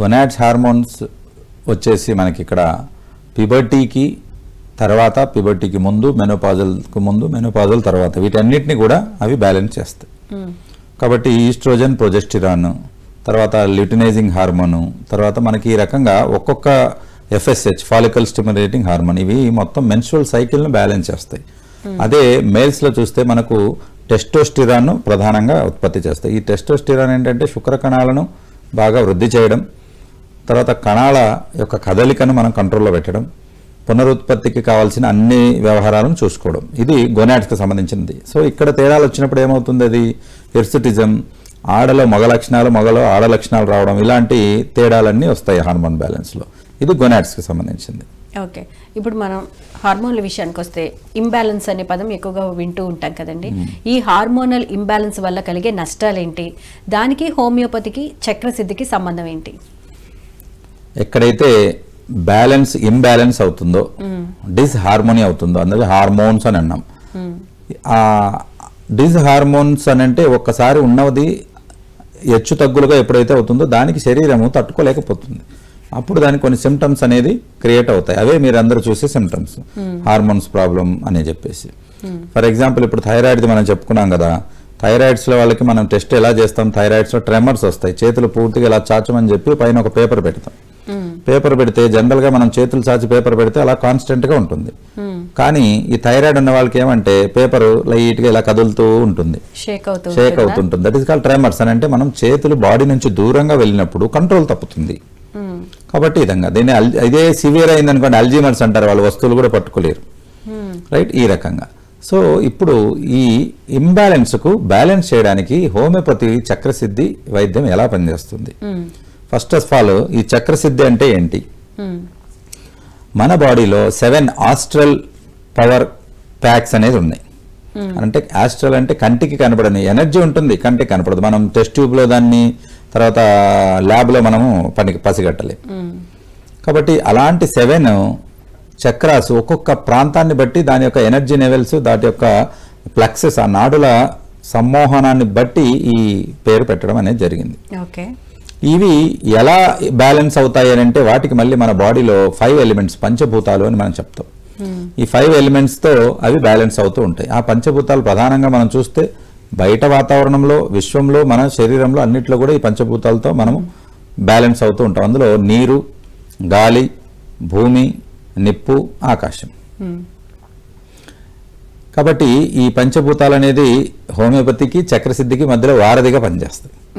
Gonads hormones వచ్చేసి మనకి ఇక్కడ పిబర్టీకి తర్వాత పిబర్టీకి ముందు మెనోపాజల్కి ముందు మెనోపాజల్ తర్వాత వీటన్నిటిని కూడా అవి బ్యాలెన్స్ చేస్తాయి. కాబట్టి ఈస్ట్రోజన్ ప్రొజెస్టిరాన్ తర్వాత ల్యూటినైజింగ్ హార్మోను తర్వాత మనకి ఈ రకంగా ఒక్కొక్క ఎఫ్ఎస్హెచ్ ఫాలికల్ స్టిమ్యులేటింగ్ హార్మోన్ ఇవి మొత్తం మెన్స్ట్రువల్ సైకిల్ను బ్యాలెన్స్ చేస్తాయి. అదే మేల్స్లో చూస్తే మనకు టెస్టోస్టిరాన్ ప్రధానంగా ఉత్పత్తి చేస్తాయి. ఈ టెస్టోస్టిరాన్ ఏంటంటే శుక్ర కణాలను బాగా వృద్ధి చేయడం తర్వాత కణాల యొక్క కదలికను మనం కంట్రోల్లో పెట్టడం పునరుత్పత్తికి కావాల్సిన అన్ని వ్యవహారాలను చూసుకోవడం. ఇది గొనాట్స్కి సంబంధించినది. సో ఇక్కడ తేడాలు వచ్చినప్పుడు ఏమవుతుంది అది? ఎర్సిటిజం ఆడలో మగ లక్షణాలు మగలో ఆడ లక్షణాలు రావడం ఇలాంటి తేడాలన్నీ వస్తాయి హార్మోన్ బ్యాలెన్స్లో ఇది గొనాట్స్కి సంబంధించింది. ఓకే. ఇప్పుడు మనం హార్మోన్ల విషయానికి వస్తే ఇంబ్యాలెన్స్ అనే పదం ఎక్కువగా వింటూ ఉంటాం కదండి. ఈ హార్మోనల్ ఇంబ్యాలెన్స్ వల్ల కలిగే నష్టాలేంటి? దానికి హోమియోపతికి చక్రసిద్ధికి సంబంధం ఏంటి? ఎక్కడైతే బ్యాలెన్స్ ఇంబ్యాలెన్స్ అవుతుందో డిస్ హార్మోని అవుతుందో అందుకే హార్మోన్స్ అని అన్నాం. ఆ డిస్ హార్మోన్స్ అని అంటే ఒక్కసారి ఉన్నది హెచ్చు తగ్గులుగా ఎప్పుడైతే అవుతుందో దానికి శరీరము తట్టుకోలేకపోతుంది. అప్పుడు దానికి కొన్ని సిమ్టమ్స్ అనేది క్రియేట్ అవుతాయి. అవే మీరు అందరూ చూసే సిమ్టమ్స్ హార్మోన్స్ ప్రాబ్లం అని చెప్పేసి. ఫర్ ఎగ్జాంపుల్ ఇప్పుడు థైరాయిడ్ది మనం చెప్పుకున్నాం కదా థైరాయిడ్స్లో వాళ్ళకి మనం టెస్ట్ ఎలా చేస్తాం? థైరాయిడ్స్లో ట్రెమర్స్ వస్తాయి. చేతులు పూర్తిగా ఇలా చాచమని చెప్పి పైన ఒక పేపర్ పెడతాం. పేపర్ పెడితే జనరల్గా మనం చేతులు చాచి పేపర్ పెడితే అలా కాన్స్టెంట్గా ఉంటుంది కానీ ఈ థైరాయిడ్ ఉన్న వాళ్ళకి ఏమంటే పేపర్ లైట్గా ఇలా కదులుతూ ఉంటుంది. షేక్? అవుతుంటుంది. దట్ ఈస్ కాల్ ట్రెమర్స్ అని అంటే మనం చేతులు బాడీ నుంచి దూరంగా వెళ్ళినప్పుడు కంట్రోల్ తప్పుతుంది. కాబట్టి ఈ విధంగా దీన్ని ఇదే సివియర్ అయింది అనుకోండి అల్జీమర్స్ అంటారు వాళ్ళు వస్తువులు కూడా పట్టుకోలేరు. రైట్ ఈ రకంగా. సో ఇప్పుడు ఈ ఇంబ్యాలెన్స్కు బ్యాలెన్స్ చేయడానికి హోమియోపతి చక్రసిద్ధి వైద్యం ఎలా పనిచేస్తుంది. ఫస్ట్ ఆఫ్ ఆల్ ఈ చక్రసిద్ధి అంటే ఏంటి? మ్మ్. మన బాడీలో సెవెన్ ఆస్ట్రల్ పవర్ ప్యాక్స్ అనేది ఉన్నాయి. అంటే ఆస్ట్రల్ అంటే కంటికి కనపడని ఎనర్జీ ఉంటుంది కంటికి కనపడదు. మనం టెస్ట్ ట్యూబ్లో దాన్ని తర్వాత ల్యాబ్లో మనము పనికి పసిగట్టలేం. మ్మ్. కాబట్టి అలాంటి సెవెన్ చక్రాస్ ఒక్కొక్క ప్రాంతాన్ని బట్టి దాని యొక్క ఎనర్జీ లెవెల్స్ దాటి యొక్క ప్లక్సెస్ ఆ నాడుల సమ్మోహనాన్ని బట్టి ఈ పేరు పెట్టడం అనేది జరిగింది. ఓకే ఇవి ఎలా బ్యాలెన్స్ అవుతాయి అని అంటే వాటికి మళ్ళీ మన బాడీలో ఫైవ్ ఎలిమెంట్స్ పంచభూతాలు అని మనం చెప్తాం. ఈ ఫైవ్ ఎలిమెంట్స్తో అవి బ్యాలెన్స్ అవుతూ ఉంటాయి. ఆ పంచభూతాలు ప్రధానంగా మనం చూస్తే బయట వాతావరణంలో విశ్వంలో మన శరీరంలో అన్నిట్లో కూడా ఈ పంచభూతాలతో మనం బ్యాలెన్స్ అవుతూ ఉంటాం. అందులో నీరు గాలి భూమి నిప్పు ఆకాశం. మ్మ్. కాబట్టి ఈ పంచభూతాలు అనేది హోమియోపతికి చక్రసిద్ధికి మధ్యలో వారధిగా పనిచేస్తాయి.